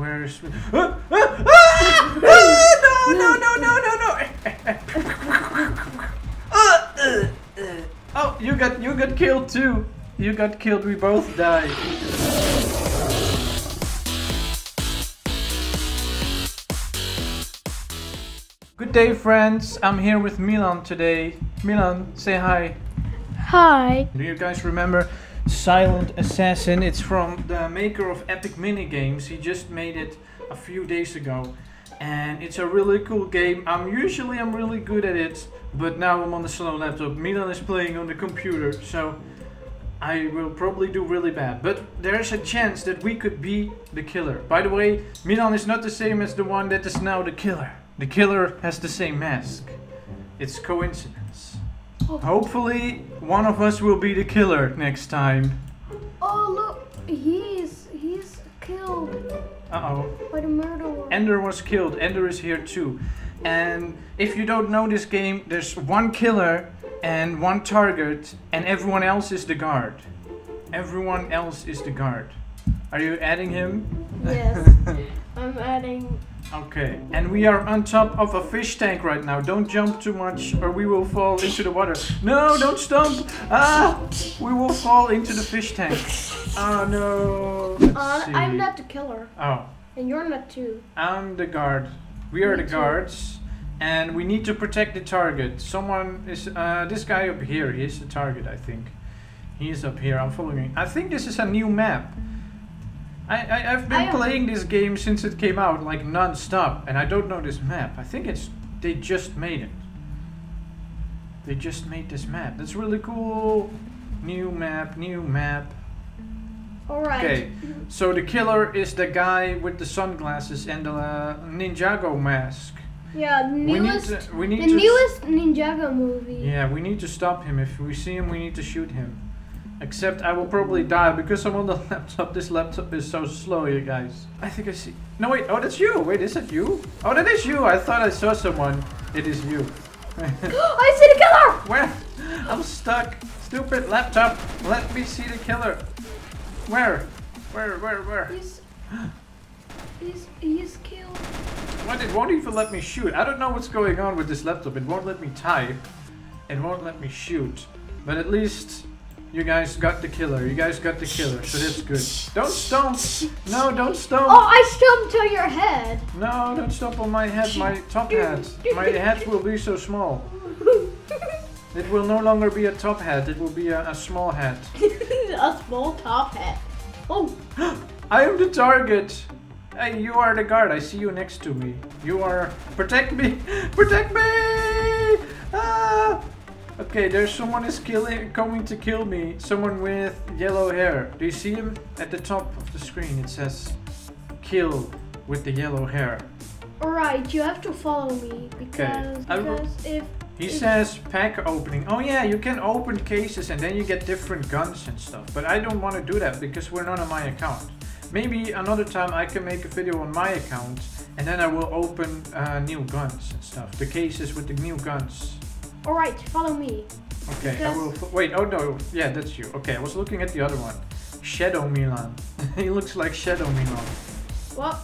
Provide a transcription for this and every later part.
Where's... Ah, ah, ah, no, no, no, no, no, no. Ah, uh, uh. Oh, you got you got killed too. You got killed. We both died. Good day, friends. I'm here with Milan today. Milan, say hi. Hi. Do you guys remember Silent Assassin? It's from the maker of Epic Mini Games. He just made it a few days ago. And it's a really cool game. I'm usually I'm really good at it, but now I'm on the slow laptop. Milan is playing on the computer, so I will probably do really bad. But there's a chance that we could be the killer. By the way, Milan is not the same as the one that is now the killer. The killer has the same mask. It's coincidence. Hopefully, one of us will be the killer next time. Oh look, he's he's killed Uh oh. by the murderer. Ender was killed. Ender is here too. And if you don't know this game, there's one killer and one target, and everyone else is the guard. Everyone else is the guard. Are you adding him? yes, I'm adding. Okay, and we are on top of a fish tank right now. Don't jump too much or we will fall into the water. No, don't stump! Ah! We will fall into the fish tank. Oh no. Uh. I'm not the killer, Oh, and you're not too. I'm the guard. We are Me the too. guards. And we need to protect the target. Someone is, uh, this guy up here, he's the target, I think. He's up here, I'm following. I think this is a new map. I, I, I've been I- playing this game since it came out, like non-stop, and I don't know this map. I think it's, they just made it. They just made this map. That's really cool. New map, new map. All right. Okay, so the killer is the guy with the sunglasses and the uh, Ninjago mask. Yeah, the We need newest, to, we need the to, newest Ninjago movie. yeah, we need to stop him. If we see him, we need to shoot him. Except I will probably die because I'm on the laptop. This laptop is so slow, you guys. I think I see. No wait, oh that's you. Wait, is that you? Oh, that is you. I thought I saw someone. It is you. I see the killer. Where? I'm stuck. Stupid laptop. Let me see the killer. Where? Where? Where? Where? He's he's he's killed. What? It won't even let me shoot. I don't know what's going on with this laptop. It won't let me type. It won't let me shoot. But at least you guys got the killer. You guys got the killer, so that's good. Don't stomp! No, don't stomp! Oh, I stumped on your head. No, don't stomp on my head, my top hat. My head will be so small. It will no longer be a top hat, it will be a, a small hat. a small top hat. Oh, I am the target! Hey, you are the guard. I see you next to me. You are. Protect me! Protect me! Ah! Okay, there's someone is killing, coming to kill me. Someone with yellow hair. Do you see him? At the top of the screen it says kill with the yellow hair. alright. You have to follow me because will- because if He It's- says pack opening. Oh yeah, you can open cases and then you get different guns and stuff. But I don't want to do that because we're not on my account. Maybe another time I can make a video on my account and then I will open uh, new guns and stuff. The cases with the new guns. Alright, follow me. Okay, I will. Wait, oh no, yeah, that's you. Okay, I was looking at the other one. Shadow Milan. he looks like Shadow Milan. What?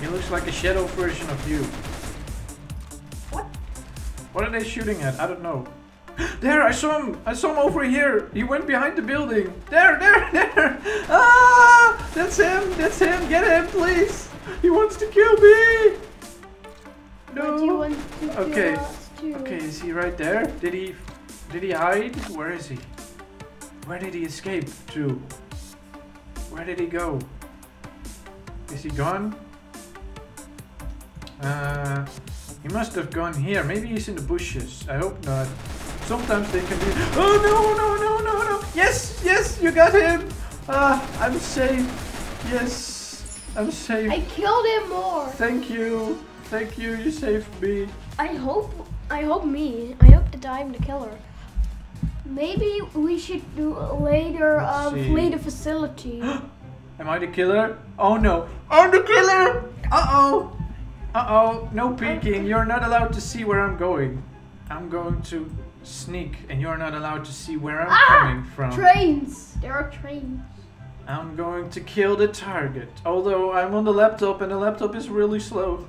He looks like a shadow version of you. What? What are they shooting at? I don't know. There, I saw him. I saw him over here. He went behind the building. There, there, there. Ah, that's him. That's him. Get him, please. He wants to kill me. What do you No. want to do Okay. Okay, is he right there? Did he? Did he hide? Where is he? Where did he escape to? Where did he go? Is he gone? Uh, he must have gone here. Maybe he's in the bushes. I hope not. Sometimes they can be. Oh no no no no no! Yes yes, you got him. Ah, I'm safe. Yes, I'm safe. I killed him more. Thank you. Thank you. You saved me. I hope. I hope me. I hope that I'm the killer. Maybe we should do later. Um, flee the facility. Am I the killer? Oh no. I'm the killer! Uh oh. Uh oh. No peeking. You're not allowed to see where I'm going. I'm going to sneak and you're not allowed to see where I'm Ah! coming from. Trains. There are trains. I'm going to kill the target. Although I'm on the laptop and the laptop is really slow.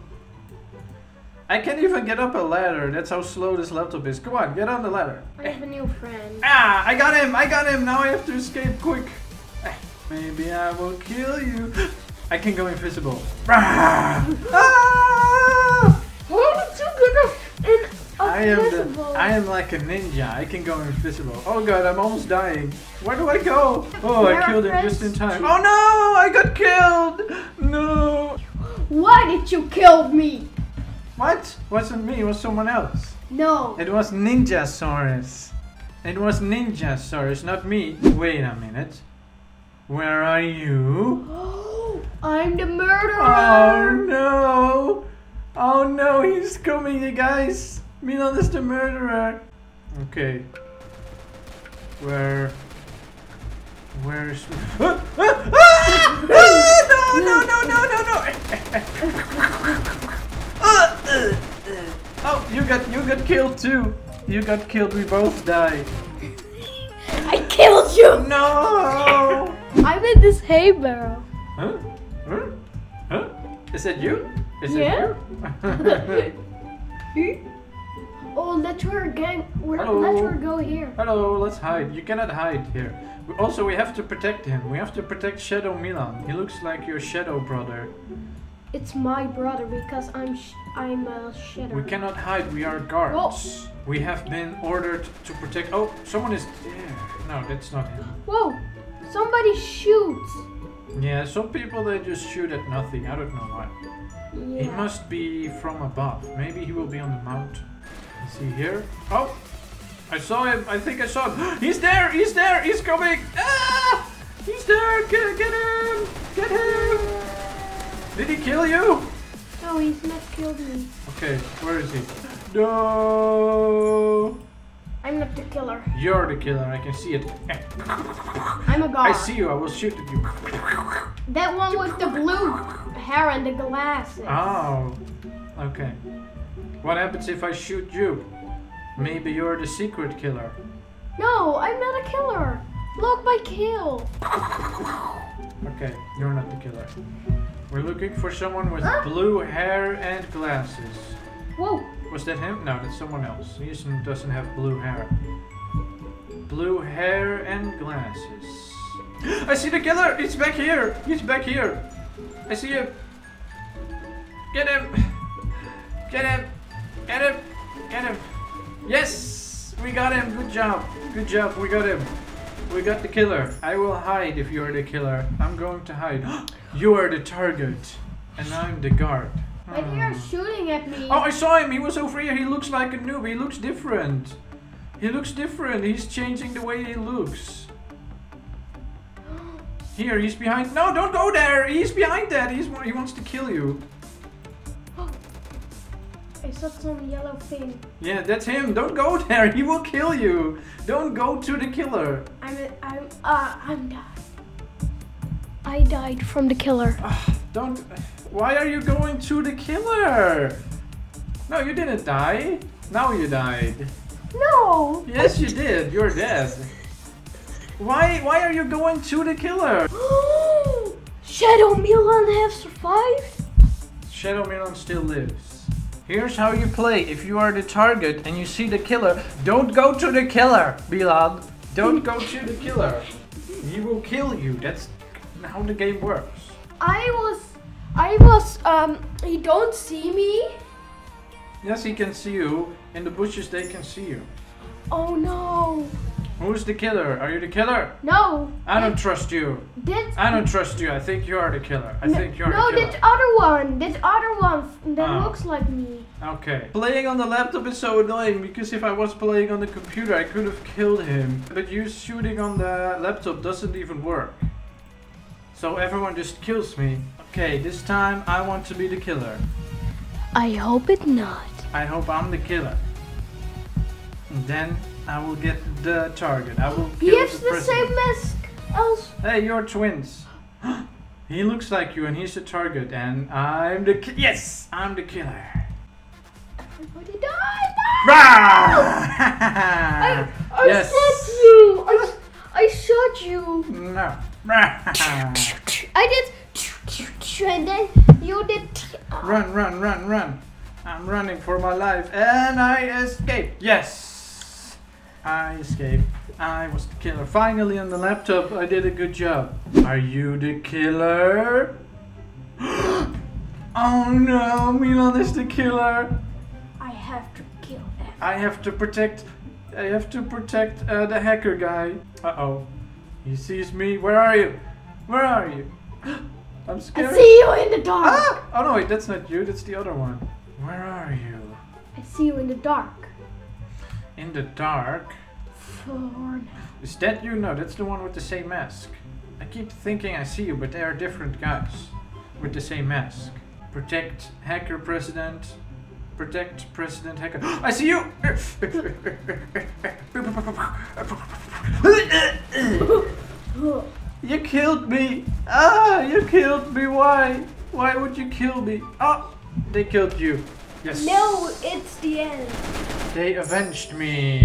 I can't even get up a ladder. That's how slow this laptop is. Come on, get on the ladder. I have a new friend. Ah, I got him. I got him. Now I have to escape quick. Eh, Maybe I will kill you. I can go invisible. Ah! Ah! How did you get in I am the. I am like a ninja. I can go invisible. Oh god, I'm almost dying. Where do I go? Oh, I killed him just in time. Oh no, I got killed. No. Why did you kill me? What? Wasn't me. It was someone else. No. It was Ninja Ninjasaurus. It was Ninja Ninjasaurus, not me. Wait a minute. Where are you? Oh, I'm the murderer. Oh no! Oh no, he's coming, you guys! Milan is the murderer! Okay. Where. Where's. Ah! Ah! Ah! No, no, no, no, no, no! Uh, uh. Oh, you got you got killed too. You got killed. We both died. I killed you. No! I'm in this hay barrel. Huh? Huh? Huh? Is that you? Is Yeah. it you? Oh, let's gang. We're, Hello. let her go here. Hello, let's hide. You cannot hide here. Also, we have to protect him. We have to protect Shadow Milan. He looks like your shadow brother. It's my brother because I'm sh- I'm a shadow. We cannot hide. We are guards. We have been ordered to protect. Oh, someone is there. No, that's not him. Whoa! Somebody shoots. Yeah, some people they just shoot at nothing. I don't know why. Yeah. He must be from above. Maybe he will be on the mount. Is he here? Oh! I saw him. I think I saw him. He's there! He's there! He's coming! Ah! He's there! Get, get him! Get him! Did he kill you? No, he's not killed me. Okay, where is he? No! I'm not the killer. You're the killer. I can see it. I'm a guard. I see you. I will shoot at you. That one with the blue hair and the glasses. Oh. Okay. What happens if I shoot you? Maybe you're the secret killer. No, I'm not a killer. Look, my kill. Okay, you're not the killer. We're looking for someone with blue hair and glasses. Whoa. Was that him? No, that's someone else. He doesn't have blue hair. Blue hair and glasses. I see the killer! He's back here! He's back here! I see him! Get him! Get him! Get him! Get him! Yes! We got him! Good job! Good job, we got him! We got the killer. I will hide if you're the killer. I'm going to hide. you are the target. And I'm the guard. Hmm. you're shooting at me? Oh, I saw him. He was over here. He looks like a noob. He looks different. He looks different. He's changing the way he looks. Here, he's behind. No, don't go there. He's behind that. He's he wants to kill you. I saw some yellow thing. Yeah, that's him. Don't go there. He will kill you. Don't go to the killer. I'm a, I'm uh I'm died. I died from the killer. Don't. Why are you going to the killer? No, you didn't die. Now you died. No. Yes, you did. You're dead. Why? Why are you going to the killer? Shadow Milan have survived. Shadow Milan still lives. Here's how you play. If you are the target and you see the killer, don't go to the killer, Bilal. Don't go to the killer. He will kill you. That's how the game works. I was I was um he don't see me. Yes, he can see you. In the bushes, they can see you. Oh no. Who's the killer? Are you the killer? No. I don't trust you. That I don't trust you. I think you are the killer. I think you're no, the killer. that other one. That other one that Ah. looks like me. Okay. Playing on the laptop is so annoying because if I was playing on the computer, I could have killed him. But you shooting on the laptop doesn't even work. So everyone just kills me. Okay, this time I want to be the killer. I hope it not. I hope I'm the killer. And then I will get the target. I will kill He has the president. same mask as Hey, you're twins. he looks like you and he's the target and I'm the ki- Yes! I'm the killer. Everybody died. Rah! I, I yes. shot you. I, I shot you. No. I did, and then you did. run, run, run, run. I'm running for my life and I escaped. Yes. I escaped. I was the killer. Finally on the laptop, I did a good job. Are you the killer? oh no, Milan is the killer. I have to kill them. I have to protect. I have to protect uh, the hacker guy. Uh oh. He sees me. Where are you? Where are you? I'm scared. I see you in the dark. Ah! Oh no, wait, that's not you. That's the other one. Where are you? I see you in the dark. In the dark. For now. Is that you? No, that's the one with the same mask. I keep thinking I see you, but they are different guys with the same mask. Protect hacker president. Protect president hacker. I see you! you killed me! Ah, you killed me! Why? Why would you kill me? Ah, they killed you. Yes. No, it's the end. They avenged me.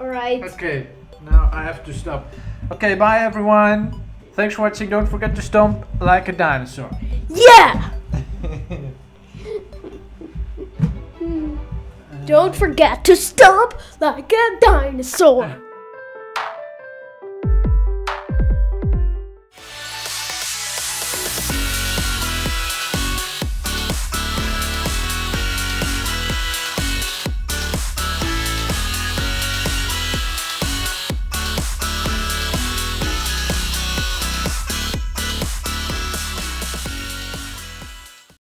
Alright. Okay, now I have to stop. Okay, bye everyone. Thanks for watching. Don't forget to stomp like a dinosaur. Yeah! Don't forget to stomp like a dinosaur.